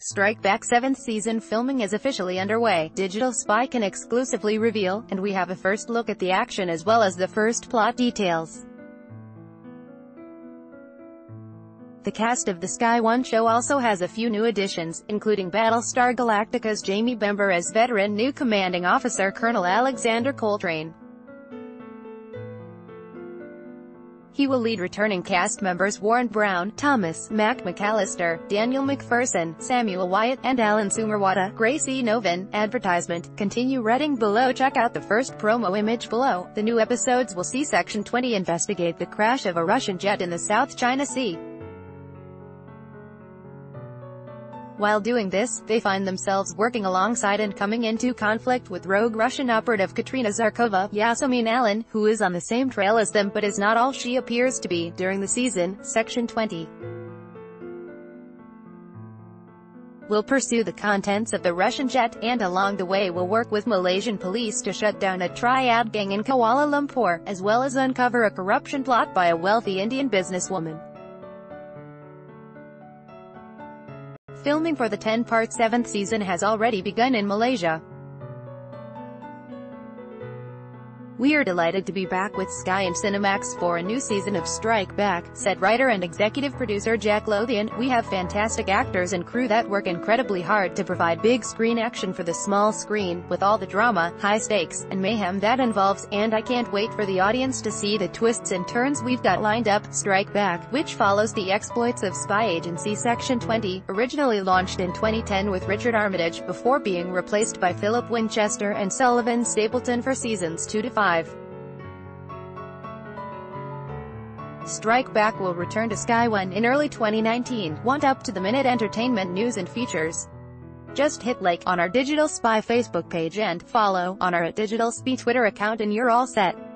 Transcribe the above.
Strike Back 7th season filming is officially underway, Digital Spy can exclusively reveal, and we have a first look at the action as well as the first plot details. The cast of the Sky One show also has a few new additions, including Battlestar Galactica's Jamie Bamber as veteran new commanding officer Colonel Alexander Coltrane. He will lead returning cast members Warren Brown, Thomas, Mac McAllister, Daniel MacPherson, Samuel Wyatt, and Alin Sumarwata. Gracie Novin. advertisement. Continue reading below Check out the first promo image below. The new episodes will see Section 20 investigate the crash of a Russian jet in the South China Sea. While doing this, they find themselves working alongside and coming into conflict with rogue Russian operative Katrina Zarkova, Yasmin Allen, who is on the same trail as them but is not all she appears to be. During the season, Section 20 will pursue the contents of the Russian jet, and along the way will work with Malaysian police to shut down a triad gang in Kuala Lumpur, as well as uncover a corruption plot by a wealthy Indian businesswoman. Filming for the 10-part 7th season has already begun in Malaysia. We are delighted to be back with Sky and Cinemax for a new season of Strike Back, said writer and executive producer Jack Lothian. We have fantastic actors and crew that work incredibly hard to provide big screen action for the small screen, with all the drama, high stakes, and mayhem that involves, and I can't wait for the audience to see the twists and turns we've got lined up. Strike Back, which follows the exploits of Spy Agency Section 20, originally launched in 2010 with Richard Armitage, before being replaced by Philip Winchester and Sullivan Stapleton for seasons 2 to 5. 5. Strike Back will return to Sky One in early 2019. Want up-to-the-minute entertainment news and features? Just hit like on our Digital Spy Facebook page and follow on our Digital Spy Twitter account and you're all set.